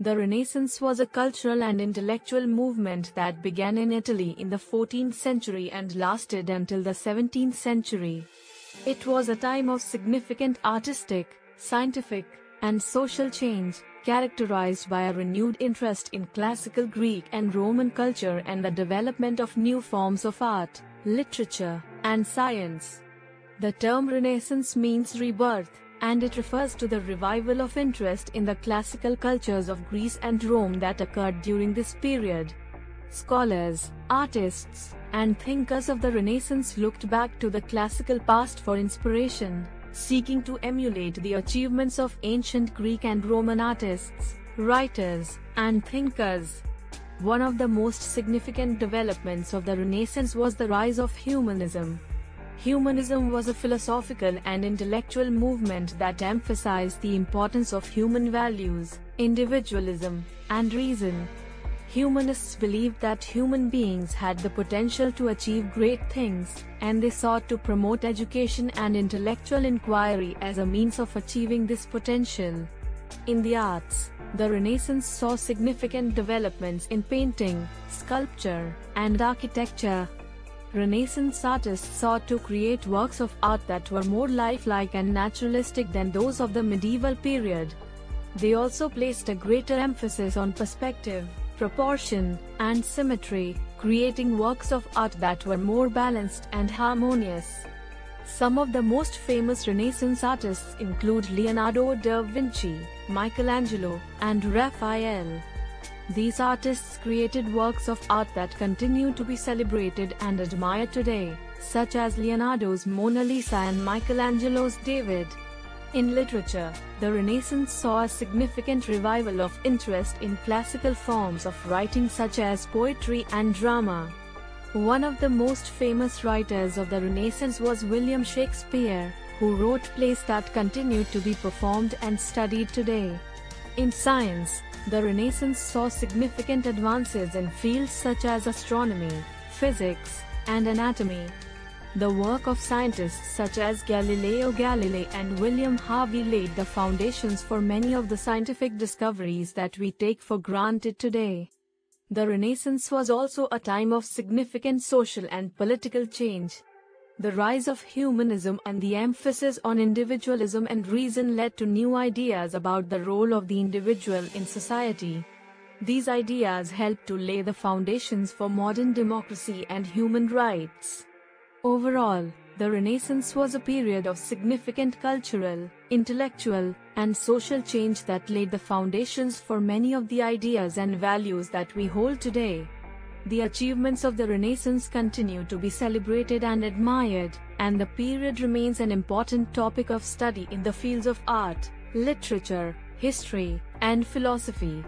The Renaissance was a cultural and intellectual movement that began in Italy in the 14th century and lasted until the 17th century. It was a time of significant artistic, scientific, and social change, characterized by a renewed interest in classical Greek and Roman culture and the development of new forms of art, literature, and science. The term Renaissance means rebirth, and it refers to the revival of interest in the classical cultures of Greece and Rome that occurred during this period. Scholars, artists, and thinkers of the Renaissance looked back to the classical past for inspiration, seeking to emulate the achievements of ancient Greek and Roman artists, writers, and thinkers. One of the most significant developments of the Renaissance was the rise of humanism. Humanism was a philosophical and intellectual movement that emphasized the importance of human values, individualism, and reason. Humanists believed that human beings had the potential to achieve great things, and they sought to promote education and intellectual inquiry as a means of achieving this potential. In the arts, the Renaissance saw significant developments in painting, sculpture, and architecture, Renaissance artists sought to create works of art that were more lifelike and naturalistic than those of the medieval period. They also placed a greater emphasis on perspective, proportion, and symmetry, creating works of art that were more balanced and harmonious. Some of the most famous Renaissance artists include Leonardo da Vinci, Michelangelo, and Raphael. These artists created works of art that continue to be celebrated and admired today, such as Leonardo's Mona Lisa and Michelangelo's David. In literature, the Renaissance saw a significant revival of interest in classical forms of writing such as poetry and drama. One of the most famous writers of the Renaissance was William Shakespeare, who wrote plays that continue to be performed and studied today. In science, the Renaissance saw significant advances in fields such as astronomy, physics, and anatomy. The work of scientists such as Galileo Galilei and William Harvey laid the foundations for many of the scientific discoveries that we take for granted today. The Renaissance was also a time of significant social and political change. The rise of humanism and the emphasis on individualism and reason led to new ideas about the role of the individual in society. These ideas helped to lay the foundations for modern democracy and human rights. Overall, the Renaissance was a period of significant cultural, intellectual, and social change that laid the foundations for many of the ideas and values that we hold today. The achievements of the Renaissance continue to be celebrated and admired, and the period remains an important topic of study in the fields of art, literature, history, and philosophy.